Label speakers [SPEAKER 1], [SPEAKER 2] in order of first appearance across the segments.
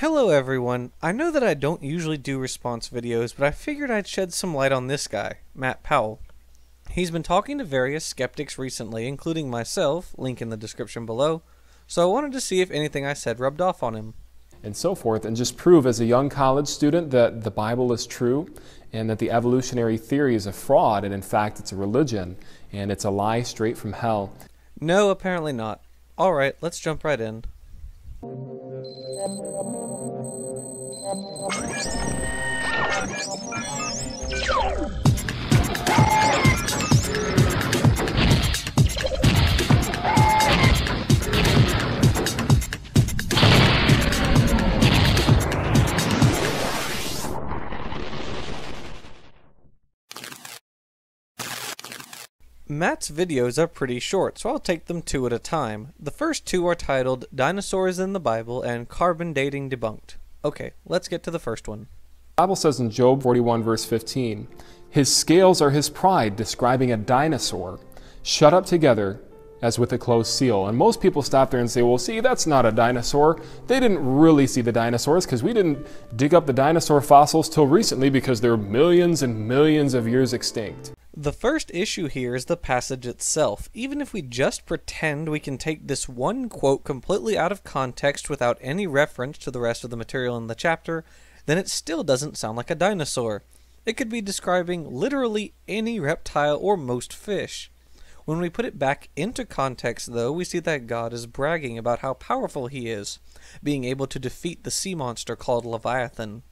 [SPEAKER 1] Hello everyone. I know that I don't usually do response videos, but I figured I'd shed some light on this guy, Matt Powell. He's been talking to various skeptics recently, including myself, link in the description below, so I wanted to see if anything I said rubbed off on him.
[SPEAKER 2] And so forth, and just prove as a young college student that the Bible is true and that the evolutionary theory is a fraud and in fact it's a religion and it's a lie straight from hell.
[SPEAKER 1] No, apparently not. Alright, let's jump right in. Matt's videos are pretty short, so I'll take them two at a time. The first two are titled Dinosaurs in the Bible and Carbon Dating Debunked. Okay, let's get to the first one.
[SPEAKER 2] The Bible says in Job 41, verse 15, His scales are his pride, describing a dinosaur, shut up together as with a closed seal. And most people stop there and say, well, see, that's not a dinosaur. They didn't really see the dinosaurs because we didn't dig up the dinosaur fossils till recently because they're millions and millions of years extinct.
[SPEAKER 1] The first issue here is the passage itself. Even if we just pretend we can take this one quote completely out of context without any reference to the rest of the material in the chapter, then it still doesn't sound like a dinosaur. It could be describing literally any reptile or most fish. When we put it back into context, though, we see that God is bragging about how powerful he is, being able to defeat the sea monster called Leviathan.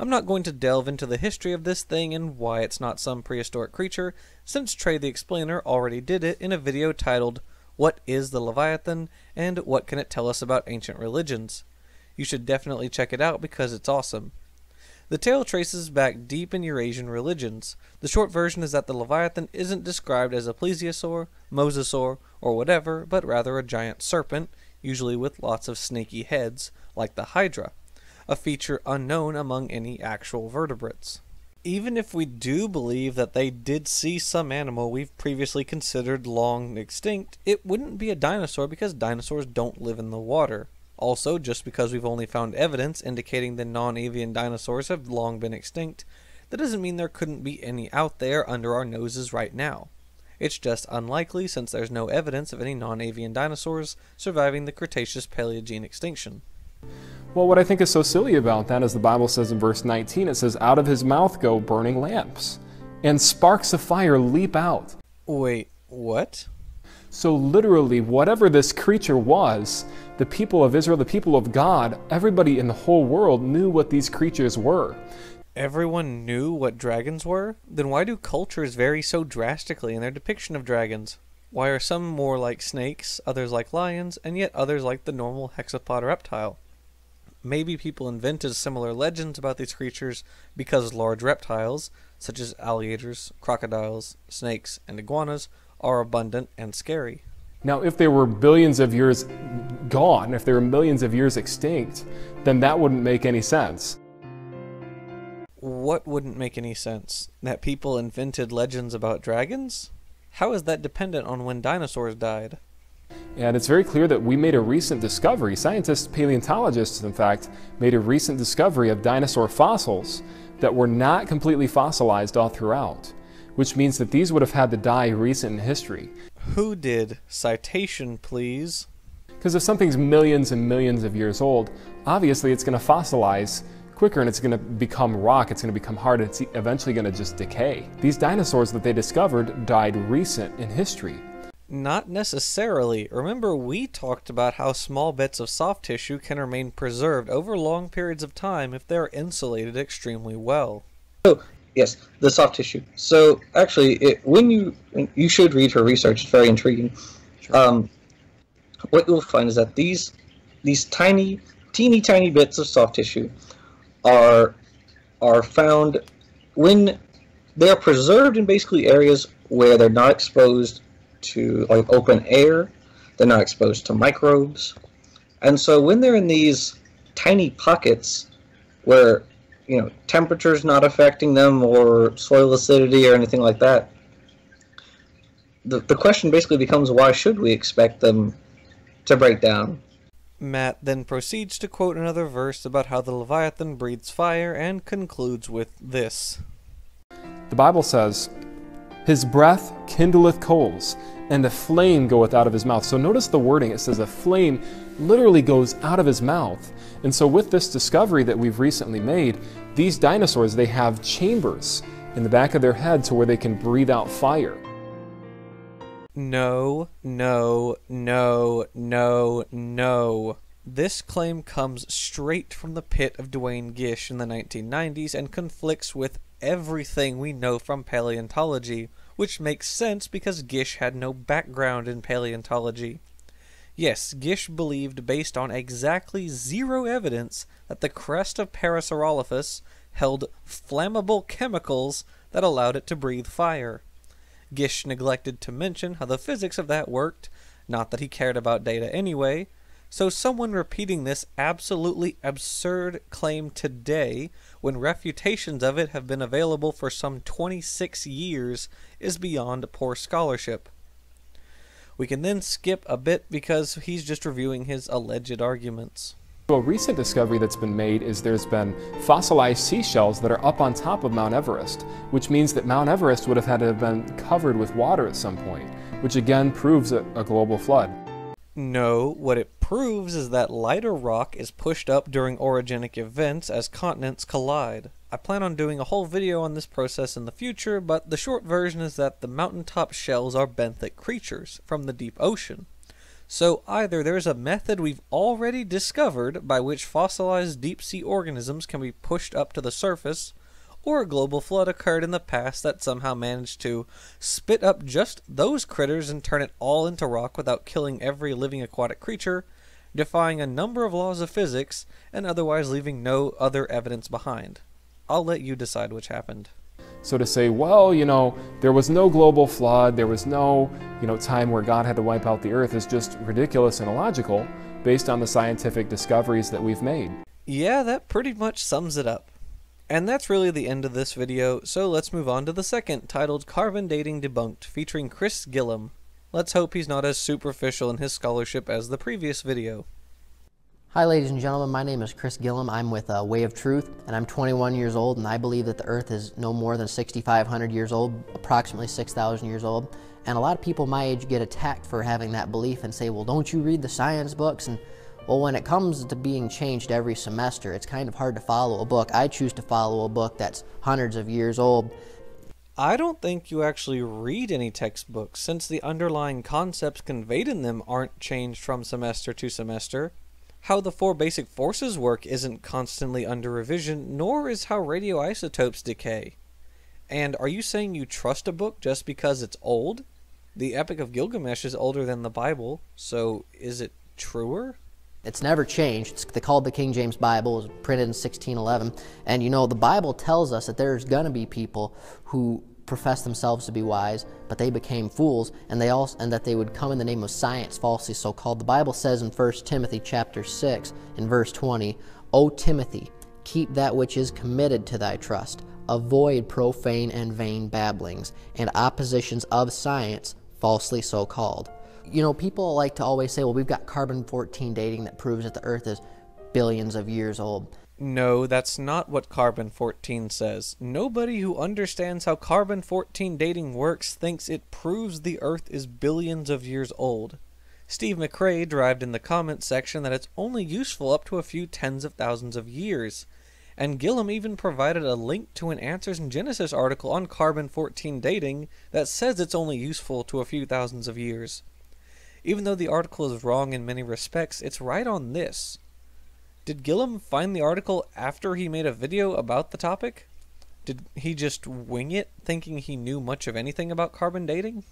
[SPEAKER 1] I'm not going to delve into the history of this thing and why it's not some prehistoric creature, since Trey the Explainer already did it in a video titled What is the Leviathan and What Can It Tell Us About Ancient Religions? You should definitely check it out because it's awesome. The tale traces back deep in Eurasian religions. The short version is that the Leviathan isn't described as a plesiosaur, mosasaur, or whatever, but rather a giant serpent, usually with lots of snaky heads, like the Hydra a feature unknown among any actual vertebrates. Even if we do believe that they did see some animal we've previously considered long extinct, it wouldn't be a dinosaur because dinosaurs don't live in the water. Also, just because we've only found evidence indicating the non avian dinosaurs have long been extinct, that doesn't mean there couldn't be any out there under our noses right now. It's just unlikely since there's no evidence of any non avian dinosaurs surviving the Cretaceous Paleogene extinction.
[SPEAKER 2] Well, what I think is so silly about that is the Bible says in verse 19, it says, Out of his mouth go burning lamps, and sparks of fire leap out.
[SPEAKER 1] Wait, what?
[SPEAKER 2] So, literally, whatever this creature was, the people of Israel, the people of God, everybody in the whole world knew what these creatures were.
[SPEAKER 1] Everyone knew what dragons were? Then why do cultures vary so drastically in their depiction of dragons? Why are some more like snakes, others like lions, and yet others like the normal hexapod reptile? Maybe people invented similar legends about these creatures because large reptiles, such as alligators, crocodiles, snakes, and iguanas, are abundant and scary.
[SPEAKER 2] Now, if they were billions of years gone, if they were millions of years extinct, then that wouldn't make any sense.
[SPEAKER 1] What wouldn't make any sense? That people invented legends about dragons? How is that dependent on when dinosaurs died?
[SPEAKER 2] And it's very clear that we made a recent discovery. Scientists, paleontologists, in fact, made a recent discovery of dinosaur fossils that were not completely fossilized all throughout, which means that these would have had to die recent in history.
[SPEAKER 1] Who did? Citation, please.
[SPEAKER 2] Because if something's millions and millions of years old, obviously it's going to fossilize quicker and it's going to become rock, it's going to become hard, it's eventually going to just decay. These dinosaurs that they discovered died recent in history.
[SPEAKER 1] Not necessarily. Remember, we talked about how small bits of soft tissue can remain preserved over long periods of time if they are insulated extremely well.
[SPEAKER 3] Oh, yes, the soft tissue. So, actually, it, when you you should read her research, it's very intriguing. Sure. Um, what you'll find is that these these tiny, teeny tiny bits of soft tissue are are found when they are preserved in basically areas where they're not exposed to like open air. They're not exposed to microbes. And so when they're in these tiny pockets where you know temperature's not affecting them or soil acidity or anything like that, the, the question basically becomes why should we expect them to break down?
[SPEAKER 1] Matt then proceeds to quote another verse about how the Leviathan breathes fire and concludes with this.
[SPEAKER 2] The Bible says, His breath kindleth coals, and a flame goeth out of his mouth. So notice the wording. It says a flame literally goes out of his mouth. And so with this discovery that we've recently made, these dinosaurs, they have chambers in the back of their head to where they can breathe out fire.
[SPEAKER 1] No, no, no, no, no. This claim comes straight from the pit of Duane Gish in the 1990s and conflicts with everything we know from paleontology, which makes sense because Gish had no background in paleontology. Yes, Gish believed, based on exactly zero evidence, that the crest of Parasaurolophus held flammable chemicals that allowed it to breathe fire. Gish neglected to mention how the physics of that worked, not that he cared about data anyway, so someone repeating this absolutely absurd claim today, when refutations of it have been available for some 26 years, is beyond poor scholarship. We can then skip a bit because he's just reviewing his alleged arguments.
[SPEAKER 2] A recent discovery that's been made is there's been fossilized seashells that are up on top of Mount Everest, which means that Mount Everest would have had to have been covered with water at some point, which again proves a, a global flood.
[SPEAKER 1] No, what it proves is that lighter rock is pushed up during orogenic events as continents collide. I plan on doing a whole video on this process in the future, but the short version is that the mountaintop shells are benthic creatures from the deep ocean. So either there's a method we've already discovered by which fossilized deep sea organisms can be pushed up to the surface, or a global flood occurred in the past that somehow managed to spit up just those critters and turn it all into rock without killing every living aquatic creature, defying a number of laws of physics, and otherwise leaving no other evidence behind. I'll let you decide which happened.
[SPEAKER 2] So to say, well, you know, there was no global flood, there was no, you know, time where God had to wipe out the earth is just ridiculous and illogical based on the scientific discoveries that we've made.
[SPEAKER 1] Yeah, that pretty much sums it up. And that's really the end of this video, so let's move on to the second, titled Carbon Dating Debunked, featuring Kris Gillham. Let's hope he's not as superficial in his scholarship as the previous video.
[SPEAKER 4] Hi, ladies and gentlemen. My name is Kris Gillham. I'm with uh, Way of Truth, and I'm 21 years old, and I believe that the Earth is no more than 6,500 years old, approximately 6,000 years old. And a lot of people my age get attacked for having that belief and say, well, don't you read the science books? And well, when it comes to being changed every semester, it's kind of hard to follow a book. I choose to follow a book that's hundreds of years old.
[SPEAKER 1] I don't think you actually read any textbooks, since the underlying concepts conveyed in them aren't changed from semester to semester. How the four basic forces work isn't constantly under revision, nor is how radioisotopes decay. And are you saying you trust a book just because it's old? The Epic of Gilgamesh is older than the Bible, so is it truer?
[SPEAKER 4] It's never changed. It's called the King James Bible. It was printed in 1611. And you know, the Bible tells us that there's going to be people who profess themselves to be wise, but they became fools, and they also and that they would come in the name of science, falsely so called. The Bible says in 1 Timothy chapter 6, in verse 20, O Timothy, keep that which is committed to thy trust. Avoid profane and vain babblings, and oppositions of science, falsely so called. You know, people like to always say, well, we've got carbon 14 dating that proves that the Earth is billions of years old.
[SPEAKER 1] No, that's not what carbon 14 says. Nobody who understands how carbon 14 dating works thinks it proves the Earth is billions of years old. Steve McRae derived in the comments section that it's only useful up to a few tens of thousands of years. And Gillham even provided a link to an Answers in Genesis article on carbon 14 dating that says it's only useful to a few thousands of years. Even though the article is wrong in many respects, it's right on this. Did Gillham find the article after he made a video about the topic? Did he just wing it, thinking he knew much of anything about carbon dating?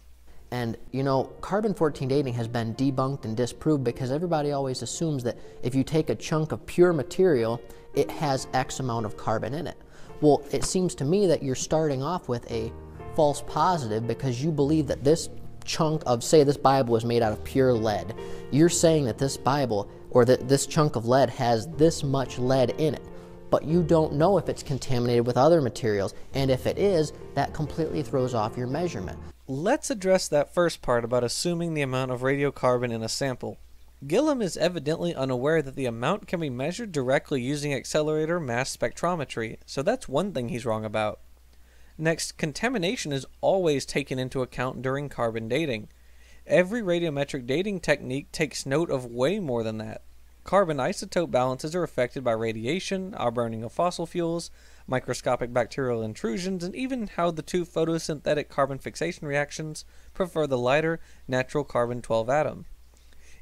[SPEAKER 4] And you know, carbon 14 dating has been debunked and disproved because everybody always assumes that if you take a chunk of pure material, it has X amount of carbon in it. Well, it seems to me that you're starting off with a false positive because you believe that this chunk of, say, this Bible is made out of pure lead. You're saying that this Bible or that this chunk of lead has this much lead in it. But you don't know if it's contaminated with other materials, and if it is, that completely throws off your measurement.
[SPEAKER 1] Let's address that first part about assuming the amount of radiocarbon in a sample. Gilliam is evidently unaware that the amount can be measured directly using accelerator mass spectrometry, so that's one thing he's wrong about. Next, contamination is always taken into account during carbon dating. Every radiometric dating technique takes note of way more than that. Carbon isotope balances are affected by radiation, our burning of fossil fuels, microscopic bacterial intrusions, and even how the two photosynthetic carbon fixation reactions prefer the lighter, natural carbon 12 atom.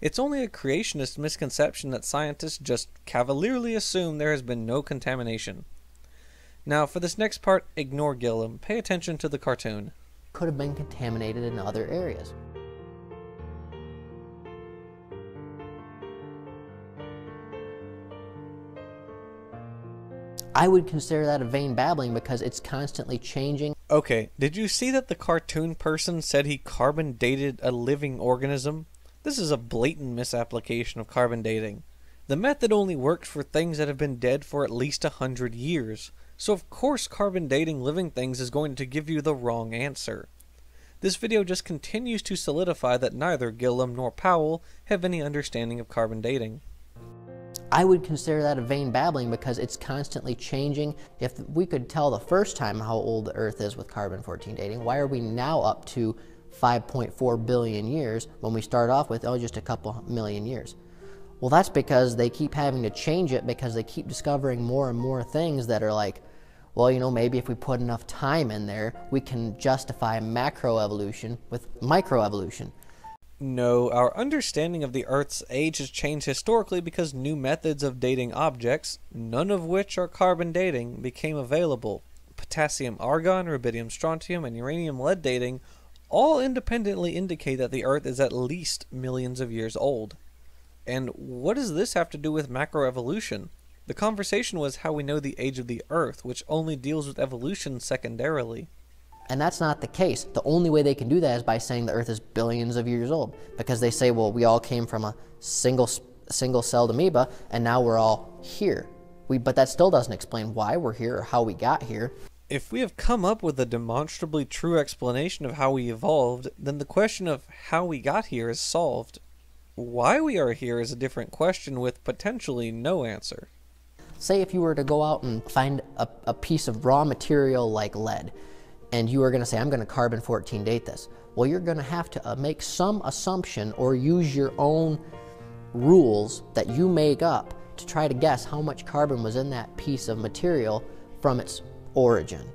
[SPEAKER 1] It's only a creationist misconception that scientists just cavalierly assume there has been no contamination. Now, for this next part, ignore Gilliam. Pay attention to the cartoon.
[SPEAKER 4] Could have been contaminated in other areas. I would consider that a vain babbling because it's constantly changing.
[SPEAKER 1] Okay, did you see that the cartoon person said he carbon dated a living organism? This is a blatant misapplication of carbon dating. The method only works for things that have been dead for at least a hundred years, so of course carbon dating living things is going to give you the wrong answer. This video just continues to solidify that neither Gilliam nor Powell have any understanding of carbon dating.
[SPEAKER 4] I would consider that a vain babbling because it's constantly changing. If we could tell the first time how old the Earth is with carbon 14 dating, why are we now up to 5.4 billion years when we start off with, oh, just a couple million years? Well, that's because they keep having to change it because they keep discovering more and more things that are like, well, you know, maybe if we put enough time in there, we can justify macroevolution with microevolution.
[SPEAKER 1] No, our understanding of the Earth's age has changed historically because new methods of dating objects, none of which are carbon dating, became available. Potassium argon, rubidium strontium, and uranium lead dating all independently indicate that the Earth is at least millions of years old. And what does this have to do with macroevolution? The conversation was how we know the age of the Earth, which only deals with evolution secondarily.
[SPEAKER 4] And that's not the case. The only way they can do that is by saying the Earth is billions of years old. Because they say, well, we all came from a single, single celled amoeba, and now we're all here. We, but that still doesn't explain why we're here or how we got here.
[SPEAKER 1] If we have come up with a demonstrably true explanation of how we evolved, then the question of how we got here is solved. Why we are here is a different question with potentially no answer.
[SPEAKER 4] Say if you were to go out and find a, a piece of raw material like lead, and you are going to say, I'm going to carbon 14 date this. Well, you're going to have to uh, make some assumption or use your own rules that you make up to try to guess how much carbon was in that piece of material from its origin.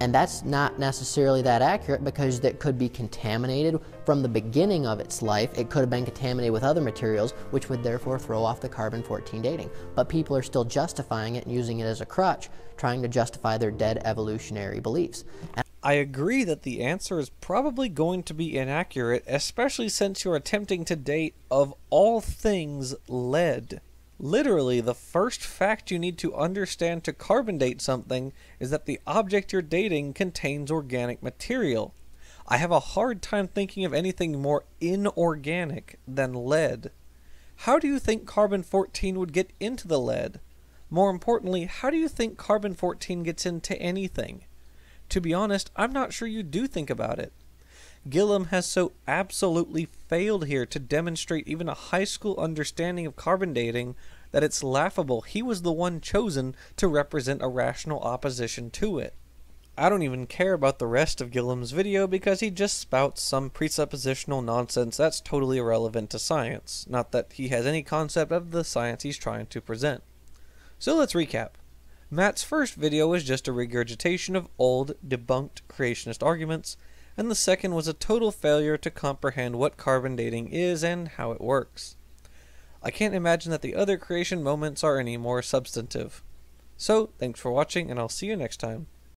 [SPEAKER 4] And that's not necessarily that accurate because that could be contaminated from the beginning of its life. It could have been contaminated with other materials, which would therefore throw off the carbon 14 dating. But people are still justifying it and using it as a crutch, trying to justify their dead evolutionary beliefs. And
[SPEAKER 1] I agree that the answer is probably going to be inaccurate, especially since you're attempting to date, of all things, lead. Literally, the first fact you need to understand to carbon date something is that the object you're dating contains organic material. I have a hard time thinking of anything more inorganic than lead. How do you think carbon 14 would get into the lead? More importantly, how do you think carbon 14 gets into anything? To be honest, I'm not sure you do think about it. Gilliam has so absolutely failed here to demonstrate even a high school understanding of carbon dating that it's laughable he was the one chosen to represent a rational opposition to it. I don't even care about the rest of Gilliam's video because he just spouts some presuppositional nonsense that's totally irrelevant to science, not that he has any concept of the science he's trying to present. So let's recap. Matt's first video was just a regurgitation of old, debunked creationist arguments, and the second was a total failure to comprehend what carbon dating is and how it works. I can't imagine that the other creation moments are any more substantive. So, thanks for watching, and I'll see you next time.